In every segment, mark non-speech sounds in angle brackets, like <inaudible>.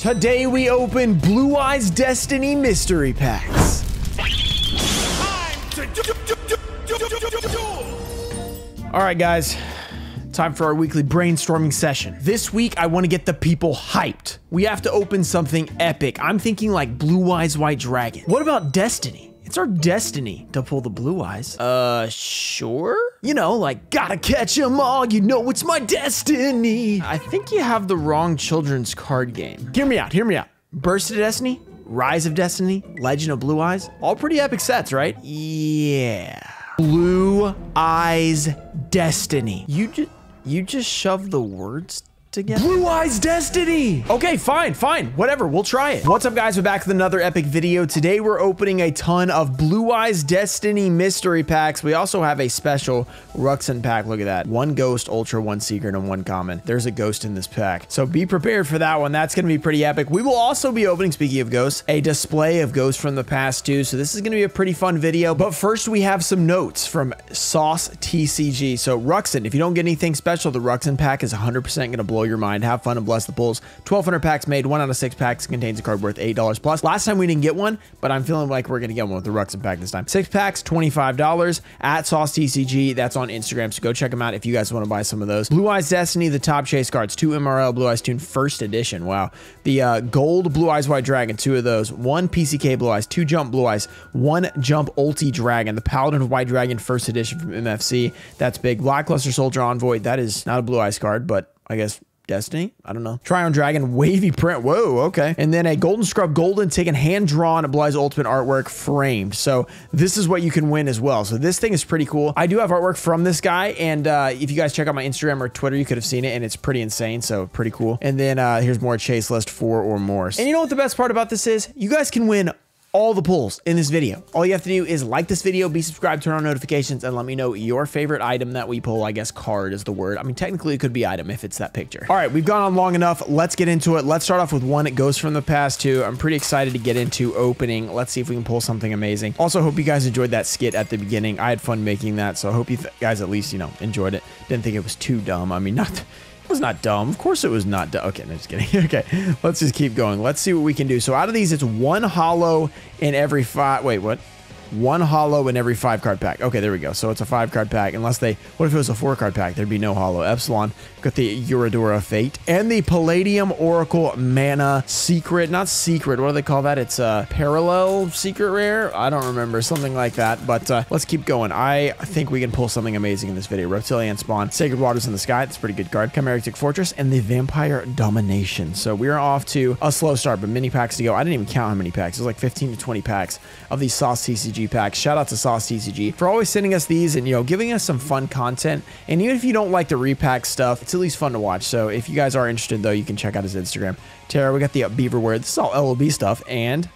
Today we open Blue Eyes Destiny mystery packs. All right, guys. Time for our weekly brainstorming session. This week, I want to get the people hyped. We have to open something epic. I'm thinking like Blue Eyes White Dragon. What about Destiny? It's our destiny to pull the blue eyes. Uh, sure? You know, like, gotta catch 'em all, you know it's my destiny. I think you have the wrong children's card game. Hear me out, hear me out. Burst of Destiny, Rise of Destiny, Legend of Blue Eyes, all pretty epic sets, right? Yeah. Blue Eyes Destiny. You just you just shoved the words together? Blue Eyes Destiny! Okay, fine, fine, whatever, we'll try it. What's up, guys? We're back with another epic video. Today, we're opening a ton of Blue Eyes Destiny mystery packs. We also have a special Ruxin pack. Look at that. One Ghost, Ultra, one Secret, and one Common. There's a Ghost in this pack. So be prepared for that one. That's going to be pretty epic. We will also be opening, speaking of Ghosts, a display of Ghosts from the past, too. So this is going to be a pretty fun video. But first, we have some notes from Sauce TCG. So Ruxin, if you don't get anything special, the Ruxin pack is 100% going to blow blow your mind. Have fun and bless the pulls. 1,200 packs made. One out of six packs contains a card worth $8 plus. Last time we didn't get one, but I'm feeling like we're going to get one with the Ruxin pack this time. Six packs, $25 at Sauce TCG. That's on Instagram, so go check them out if you guys want to buy some of those. Blue Eyes Destiny, the top chase cards. Two MRL Blue Eyes Toon first edition. Wow. The uh, gold Blue Eyes White Dragon, two of those. One PCK Blue Eyes, two Jump Blue Eyes, one Jump Ulti Dragon. The Paladin of White Dragon first edition from MFC. That's big. Blackluster Soldier Envoy. That is not a Blue Eyes card, but I guess Destiny? I don't know. Tryon Dragon, wavy print. Whoa, okay. And then a Golden Scrub Golden, taken hand drawn Blai's Ultimate artwork framed. So this is what you can win as well. So this thing is pretty cool. I do have artwork from this guy. And uh, if you guys check out my Instagram or Twitter, you could have seen it. And it's pretty insane. So pretty cool. And then uh, here's more chase list four or more. And you know what the best part about this is? You guys can win all the pulls in this video. All you have to do is like this video, be subscribed, turn on notifications, and let me know your favorite item that we pull. I guess card is the word. I mean, technically it could be item if it's that picture. All right, we've gone on long enough. Let's get into it. Let's start off with one. It goes from the past too. I'm pretty excited to get into opening. Let's see if we can pull something amazing. Also, hope you guys enjoyed that skit at the beginning. I had fun making that, so I hope you guys at least, you know, enjoyed it. Didn't think it was too dumb. I mean, <laughs> not was not dumb. Of course it was not dumb. Okay, no, just kidding. <laughs> okay, let's just keep going. Let's see what we can do. So out of these, it's one hollow in every five. Wait, what? One hollow in every five card pack. Okay, there we go. So it's a five card pack. Unless they, what if it was a four card pack? There'd be no hollow. Epsilon, got the Eurodora Fate and the Palladium Oracle Mana Secret. Not secret. What do they call that? It's a parallel secret rare. I don't remember. Something like that. But uh, let's keep going. I think we can pull something amazing in this video. Reptilian Spawn, Sacred Waters in the Sky. That's a pretty good card. Chimeric Fortress and the Vampire Domination. So we are off to a slow start, but many packs to go. I didn't even count how many packs. It was like 15 to 20 packs of these Sauce TCG packs. Shout out to Sauce TCG for always sending us these and, you know, giving us some fun content. And even if you don't like the repack stuff, it's at least fun to watch. So if you guys are interested, though, you can check out his Instagram. Tara, we got the Beaver Warrior. This is all LOB stuff. And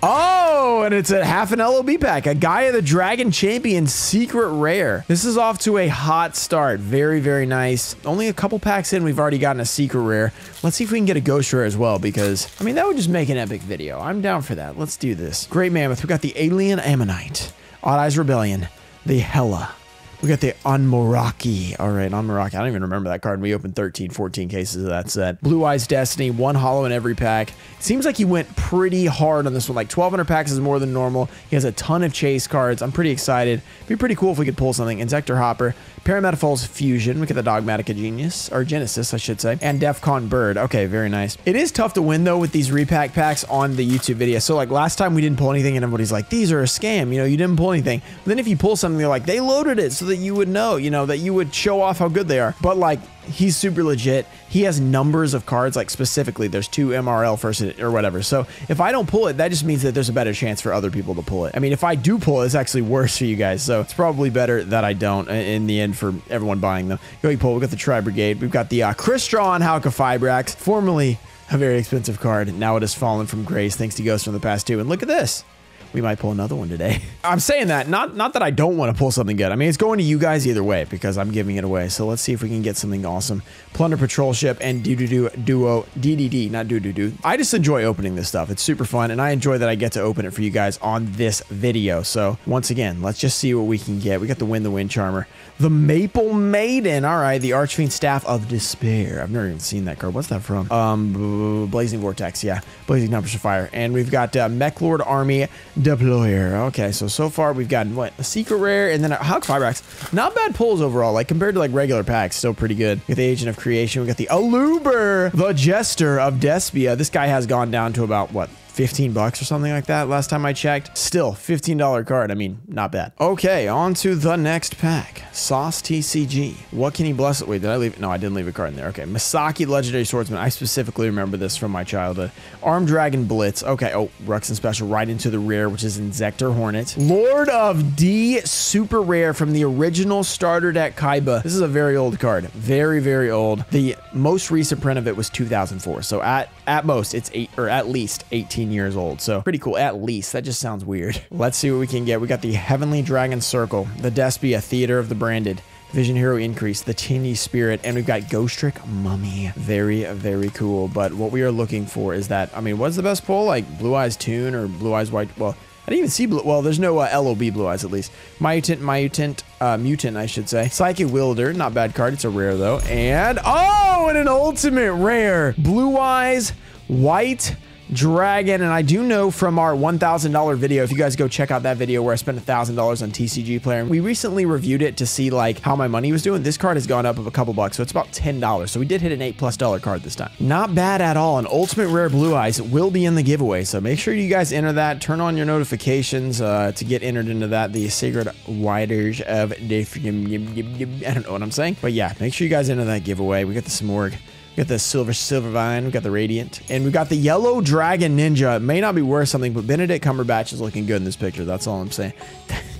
Oh, and it's a half an LOB pack. A Gaia the Dragon Champion Secret Rare. This is off to a hot start. Very, very nice. Only a couple packs in, we've already gotten a Secret Rare. Let's see if we can get a Ghost Rare as well, because, I mean, that would just make an epic video. I'm down for that. Let's do this. Great Mammoth. We got the Alien Ammonite. Odd Eyes Rebellion. The Hela. We got the Anmoraki. All right, Anmoraki. I don't even remember that card. We opened 13, 14 cases of that set. Blue Eyes Destiny, one hollow in every pack. Seems like he went pretty hard on this one. Like 1,200 packs is more than normal. He has a ton of chase cards. I'm pretty excited. Be pretty cool if we could pull something. Inzektor Hopper, Parametalfoes Fusion. We get the Dogmatika Genius, or Genesis, I should say, and Defcon Bird. Okay, very nice. It is tough to win, though, with these repack packs on the YouTube video. So, like, last time we didn't pull anything, and everybody's like, these are a scam. You know, you didn't pull anything. But then if you pull something, they're like, they loaded it so that you would know, you know, that you would show off how good they are. But, like, he's super legit. He has numbers of cards, like specifically, there's two MRL first or whatever. So if I don't pull it, that just means that there's a better chance for other people to pull it. I mean, if I do pull it, it's actually worse for you guys. So it's probably better that I don't in the end for everyone buying them. Go pull. We've got the Tri Brigade. We've got the uh, Crystron Halqifibrax, formerly a very expensive card. Now it has fallen from grace thanks to Ghosts from the past two. And look at this. We might pull another one today. <laughs> I'm saying that not not that I don't want to pull something good. I mean, it's going to you guys either way because I'm giving it away. So let's see if we can get something awesome. Plunder Patrol Ship and do do do duo DDD, not do do do. I just enjoy opening this stuff. It's super fun, and I enjoy that I get to open it for you guys on this video. So once again, let's just see what we can get. We got the Wynn the Wind Charmer, the Maple Maiden. All right, the Archfiend Staff of Despair. I've never even seen that card. What's that from? Um, Blazing Vortex. Yeah, Blazing Numbers of Fire. And we've got uh, Mech Lord Army Deployer. Okay, so so far we've gotten what a secret rare and then a Halqifibrax. Not bad pulls overall. Like compared to like regular packs, still pretty good. Got the Agent of Creation. We got the Aluber, the Jester of Despia. This guy has gone down to about what 15 bucks or something like that last time I checked. Still, $15 card. I mean, not bad. Okay, on to the next pack. Sauce TCG. What can he bless it? Wait, did I leave? No, I didn't leave a card in there. Okay, Masaki Legendary Swordsman. I specifically remember this from my childhood. Arm Dragon Blitz. Okay, oh, Ruxin Special right into the rare, which is Inzektor Hornet. Lord of D Super Rare from the original starter deck Kaiba. This is a very old card. Very, very old. The most recent print of it was 2004. So at, at most, it's eight, or at least 18 years old. So pretty cool. At least. That just sounds weird. <laughs> Let's see what we can get. We got the Heavenly Dragon Circle, the Despia Theater of the Branded, Vision Hero Increase, the Tinny Spirit, and we've got Ghostrick Mummy. Very, very cool. But what we are looking for is that, I mean, what's the best pull? Like Blue Eyes Tune or Blue Eyes White? Well, I didn't even see blue. Well, there's no uh, LOB Blue Eyes at least. Mutant, Mutant, uh, Mutant, I should say. Psychic Wielder, not bad card. It's a rare though. And oh, and an ultimate rare. Blue Eyes, White, Dragon, and I do know from our $1,000 video, if you guys go check out that video where I spent $1,000 on TCG Player, we recently reviewed it to see like how my money was doing. This card has gone up of a couple bucks, so it's about $10. So we did hit an 8 plus dollar card this time. Not bad at all. An Ultimate Rare Blue Eyes will be in the giveaway, so make sure you guys enter that. Turn on your notifications uh, to get entered into that. The Sacred Waters of... I don't know what I'm saying, but yeah, make sure you guys enter that giveaway. We got the Smorg. We got the Silver Silver Vine. we got the Radiant, and we got the Yellow Dragon Ninja. It may not be worth something, but Benedict Cumberbatch is looking good in this picture. That's all I'm saying. <laughs>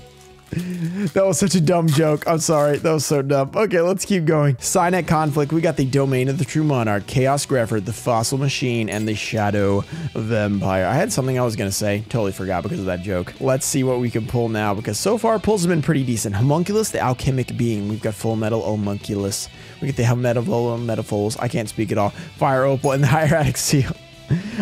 that was such a dumb joke. I'm sorry. That was so dumb. Okay, let's keep going. Signet Conflict. We got the Domain of the True Monarch, Chaos Grefford, the Fossil Machine, and the Shadow Vampire. I had something I was going to say. Totally forgot because of that joke. Let's see what we can pull now because so far pulls have been pretty decent. Homunculus, the Alchemic Being. We've got Full Metal Homunculus. We get the Helmetavol Metaphors. I can't speak at all. Fire Opal and the <laughs> Hieratic Seal.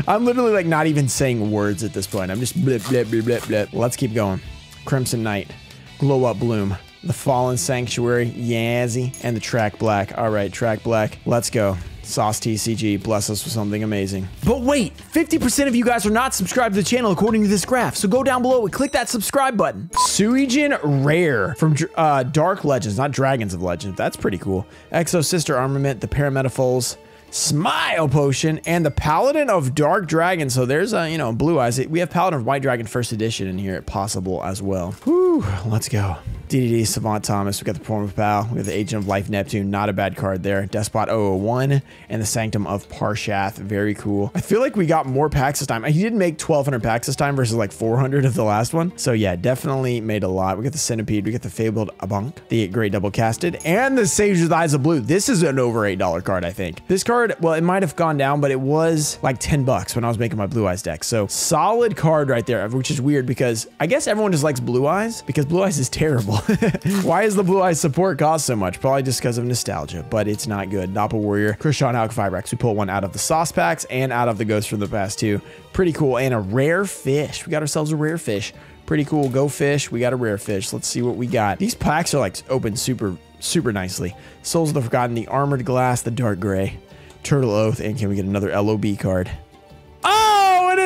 I'm literally like not even saying words at this point. I'm just blip, blip, blip, blip, blip. Let's keep going. Crimson Knight. Glow Up Bloom, The Fallen Sanctuary, Yazzie, and the Track Black. All right, Track Black, let's go. Sauce TCG, bless us with something amazing. But wait, 50% of you guys are not subscribed to the channel according to this graph, so go down below and click that subscribe button. Suijin Rare from uh, Dark Legends, not Dragons of Legend. That's pretty cool. Exo Sister Armament, the Parametalfoes, Smile Potion, and the Paladin of Dark Dragon. So there's a, you know, Blue Eyes. We have Paladin of White Dragon First Edition in here, possible as well. Whew, let's go. DDD, Savant Thomas, we got the Form of Pal, we have the Agent of Life Neptune, not a bad card there. Despot 001, and the Sanctum of Parshath, very cool. I feel like we got more packs this time. He did make 1,200 packs this time versus like 400 of the last one. So yeah, definitely made a lot. We got the Centipede, we got the Fabled Abunk, the Great Double Casted, and the Sage with Eyes of Blue. This is an over $8 card, I think. This card, well, it might have gone down, but it was like 10 bucks when I was making my Blue Eyes deck. So solid card right there, which is weird because I guess everyone just likes Blue Eyes because Blue Eyes is terrible. <laughs> Why is the Blue Eyes support cost so much? Probably just because of nostalgia, but it's not good. Doppel Warrior, Crystron Fibrax. We pull one out of the sauce packs and out of the Ghost from the past two. Pretty cool. And a rare fish. We got ourselves a rare fish. Pretty cool. Go fish. We got a rare fish. Let's see what we got. These packs are like open super, super nicely. Souls of the Forgotten, the Armored Glass, the Dark Gray, Turtle Oath, and can we get another LOB card?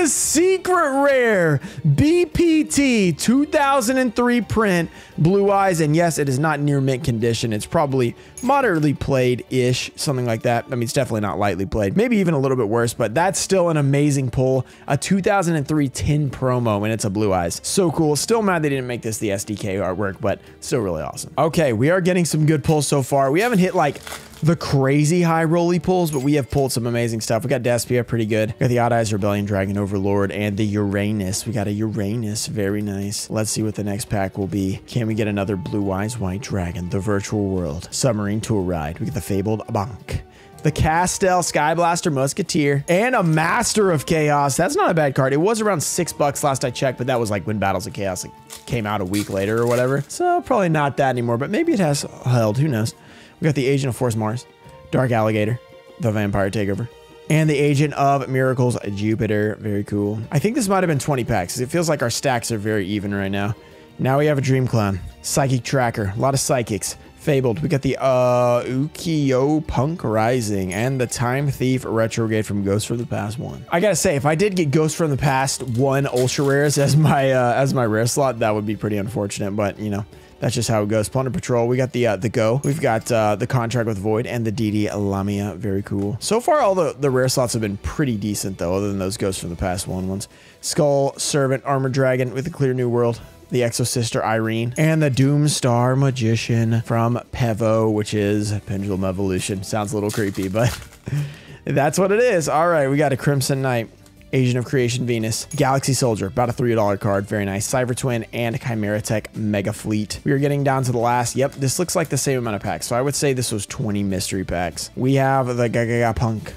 Secret rare BPT 2003 print Blue Eyes. And yes, it is not near mint condition. It's probably moderately played ish, something like that. I mean, it's definitely not lightly played, maybe even a little bit worse, but that's still an amazing pull. A 2003 tin promo, and it's a Blue Eyes. So cool. Still mad they didn't make this the SDK artwork, but still really awesome. Okay, we are getting some good pulls so far. We haven't hit like the crazy high roly pulls, but we have pulled some amazing stuff. We got Despia, pretty good. We got the Odd Eyes Rebellion Dragon Overlord and the Uranus. We got a Uranus, very nice. Let's see what the next pack will be. Can we get another Blue Eyes White Dragon, the Virtual World, Submarine Tour Ride? We get the Fabled Bank the Castel Skyblaster Musketeer, and a Master of Chaos. That's not a bad card. It was around six bucks last I checked, but that was like when Battles of Chaos came out a week later or whatever. So probably not that anymore, but maybe it has held. Who knows? We got the Agent of Force Mars, Dark Alligator, the Vampire Takeover, and the Agent of Miracles Jupiter. Very cool. I think this might have been 20 packs. It feels like our stacks are very even right now. Now we have a Dream Clown, Psychic Tracker, a lot of Psychics, Fabled. We got the uh, Ukiyo Punk Rising and the Time Thief Retrograde from Ghost from the Past one. I gotta say, if I did get Ghost from the Past one ultra rares as my uh, as my rare slot, that would be pretty unfortunate. But you know, that's just how it goes. Plunder Patrol. We got the uh, the Go. We've got uh, the contract with Void and the DD Lamia. Very cool. So far, all the, the rare slots have been pretty decent though, other than those Ghosts from the past one ones. Skull Servant Armor Dragon with the Clear New World the Exo Sister Irene, and the Doomstar Magician from Pevo, which is Pendulum Evolution. Sounds a little creepy, but <laughs> that's what it is. All right, we got a Crimson Knight. Agent of Creation Venus, Galaxy Soldier, about a $3 card, very nice. Cyber Twin and Chimera Tech Mega Fleet. We are getting down to the last. Yep, this looks like the same amount of packs. So I would say this was 20 mystery packs. We have the Gagaga Punk,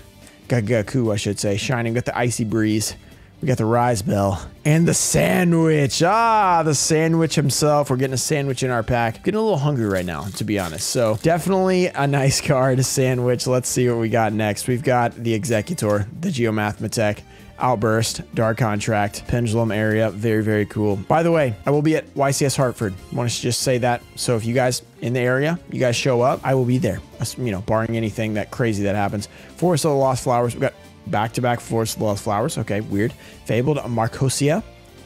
Gagaku, I should say, shining with the Icy Breeze. We got the Rise Bell and the Sandwich. Ah, the Sandwich himself. We're getting a sandwich in our pack. Getting a little hungry right now, to be honest. So definitely a nice <laughs> card, Sandwich. Let's see what we got next. We've got the Executor, the Geomathematek, Outburst, Dark Contract, Pendulum Area. Very, very cool. By the way, I will be at YCS Hartford. Want to just say that. So if you guys in the area, you guys show up, I will be there. You know, barring anything that crazy that happens. Forest of the Lost Flowers. We got Back-to-back Forest of Lost Flowers. Okay, weird. Fabled Marcosia.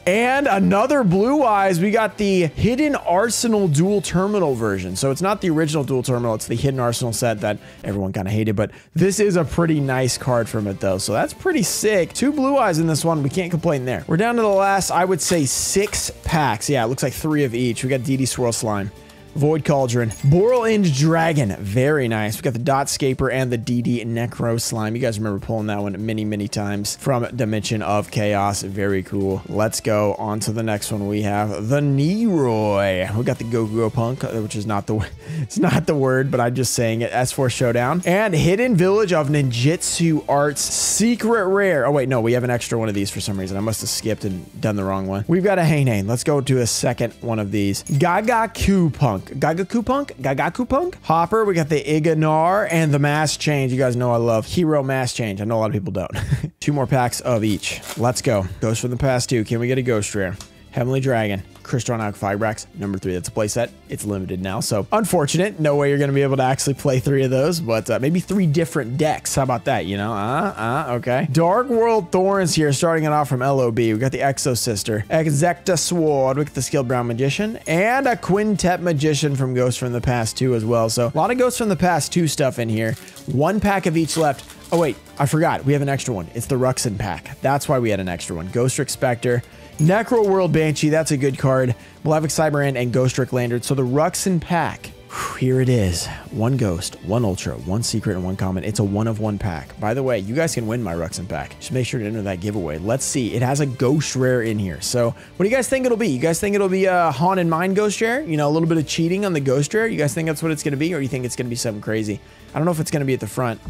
And another Blue Eyes. We got the Hidden Arsenal duel terminal version. So it's not the original duel terminal. It's the Hidden Arsenal set that everyone kind of hated. But this is a pretty nice card from it, though. So that's pretty sick. Two Blue Eyes in this one. We can't complain there. We're down to the last, I would say, six packs. Yeah, it looks like three of each. We got DD Swirl Slime. Void Cauldron. Borrel Dragon. Very nice. We got the Dot Scaper and the DD Necro Slime. You guys remember pulling that one many, many times from Dimension of Chaos. Very cool. Let's go on to the next one. We have the Neroy. We got the Goku Punk, which is not the <laughs> it's not the word, but I'm just saying it. S4 Showdown. And Hidden Village of Ninjutsu Arts Secret Rare. Oh, wait, no, we have an extra one of these for some reason. I must have skipped and done the wrong one. We've got a Hain Let's go to a second one of these. Gaga Q Punk. Gagaku Punk, Gagaku Punk, Hopper. We got the Iganar and the Mass Change. You guys know I love Hero Mass Change. I know a lot of people don't. <laughs> two more packs of each. Let's go. Ghost from the past two. Can we get a Ghost Rare? Heavenly Dragon, Crystron Fibrax, number three. That's a playset. It's limited now, so unfortunate. No way you're going to be able to actually play three of those, but uh, maybe three different decks. How about that? You know, uh, uh, okay. Dark World Thorns here, starting it off from LOB. We got the Exo Sister, Execta Sword, we got the Skilled Brown Magician, and a Quintet Magician from Ghost from the Past 2 as well. So a lot of Ghosts from the Past 2 stuff in here. One pack of each left. Oh, wait, I forgot. We have an extra one. It's the Ruxin pack. That's why we had an extra one. Ghost Spectre. Necro World Banshee, that's a good card. Malefic Cyber End and Ghostrick Lantern. So the Ruxin pack. Here it is. One Ghost, one Ultra, one Secret, and one Common. It's a one of one pack. By the way, you guys can win my Ruxin pack. Just make sure to enter that giveaway. Let's see. It has a Ghost Rare in here. So what do you guys think it'll be? You guys think it'll be a Haunted Mind Ghost Rare? You know, a little bit of cheating on the Ghost Rare? You guys think that's what it's going to be? Or you think it's going to be something crazy? I don't know if it's going to be at the front.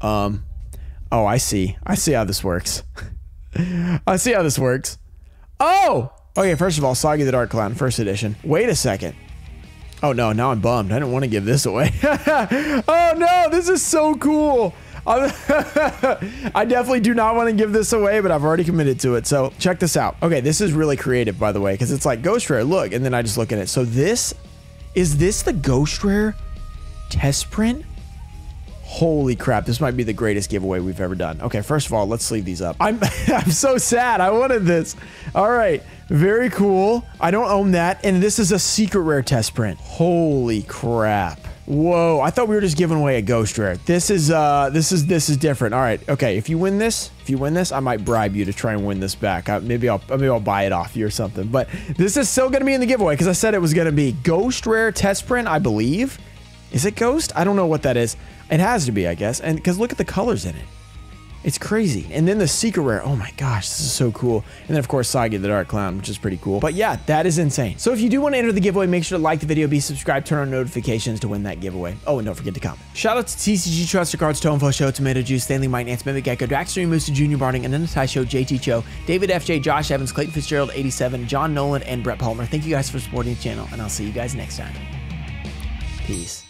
Um, oh, I see. I see how this works. <laughs> I see how this works. Oh! Okay, first of all, Saggi the Dark Clown, first edition. Wait a second. Oh no, now I'm bummed. I didn't want to give this away. <laughs> oh no, this is so cool. <laughs> I definitely do not want to give this away, but I've already committed to it. So check this out. Okay, this is really creative, by the way, because it's like Ghost Rare, look, and then I just look at it. So this, is this the Ghost Rare test print? Holy crap, this might be the greatest giveaway we've ever done. Okay, first of all, let's sleeve these up. I'm, <laughs> I'm so sad. I wanted this. All right, very cool. I don't own that. And this is a secret rare test print. Holy crap. Whoa, I thought we were just giving away a ghost rare. This is, uh, this is, this is different. All right, okay, if you win this, if you win this, I might bribe you to try and win this back. I, maybe I'll, maybe I'll buy it off you or something. But this is still going to be in the giveaway because I said it was going to be ghost rare test print, I believe. Is it ghost? I don't know what that is. It has to be, I guess. And because look at the colors in it. It's crazy. And then the secret rare. Oh my gosh, this is so cool. And then of course Saggi the Dark Clown, which is pretty cool. But yeah, that is insane. So if you do want to enter the giveaway, make sure to like the video, be subscribed, turn on notifications to win that giveaway. Oh, and don't forget to comment. Shout out to TCG Trusted Cards, Tonefo Show, Tomato Juice, Stanley Mike, Nance, Mimic Gecko, Daxter, Musa, Junior then the Show, JT Cho, David FJ, Josh Evans, Clayton Fitzgerald, 87, John Nolan, and Brett Palmer. Thank you guys for supporting the channel, and I'll see you guys next time. Peace.